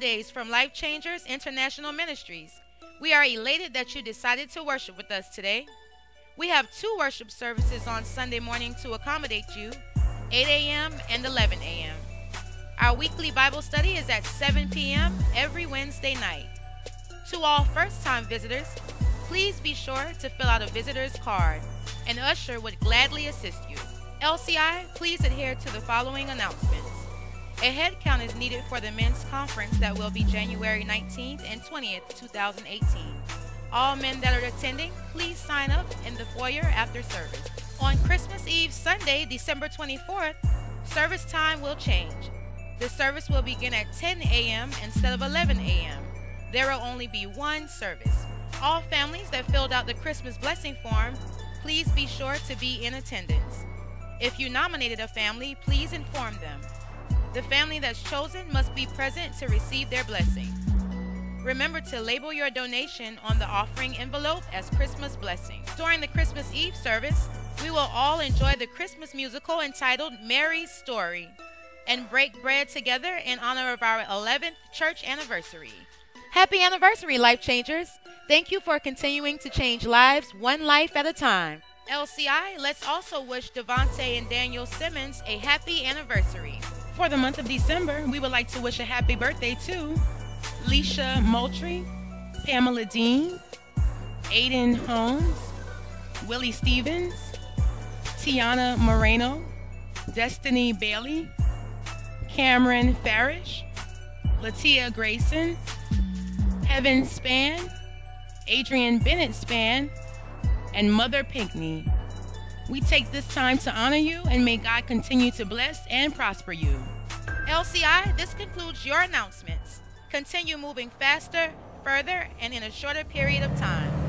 holidays from Life Changers International Ministries. We are elated that you decided to worship with us today. We have two worship services on Sunday morning to accommodate you 8 a.m. and 11 a.m. Our weekly Bible study is at 7 p.m. every Wednesday night. To all first time visitors, please be sure to fill out a visitor's card. An usher would gladly assist you. LCI, please adhere to the following announcements. A head count is needed for the men's conference that will be January 19th and 20th, 2018. All men that are attending, please sign up in the foyer after service. On Christmas Eve, Sunday, December 24th, service time will change. The service will begin at 10 a.m. instead of 11 a.m. There will only be one service. All families that filled out the Christmas blessing form, please be sure to be in attendance. If you nominated a family, please inform them. The family that's chosen must be present to receive their blessing. Remember to label your donation on the offering envelope as Christmas blessing. During the Christmas Eve service, we will all enjoy the Christmas musical entitled Mary's Story and break bread together in honor of our 11th church anniversary. Happy anniversary, Life Changers! Thank you for continuing to change lives one life at a time. LCI, let's also wish Devontae and Daniel Simmons a happy anniversary. For the month of December, we would like to wish a happy birthday to Leisha Moultrie, Pamela Dean, Aiden Holmes, Willie Stevens, Tiana Moreno, Destiny Bailey, Cameron Farish, Latia Grayson, Heaven Span, Adrian Bennett Span, and Mother Pinkney. We take this time to honor you and may God continue to bless and prosper you. LCI, this concludes your announcements. Continue moving faster, further, and in a shorter period of time.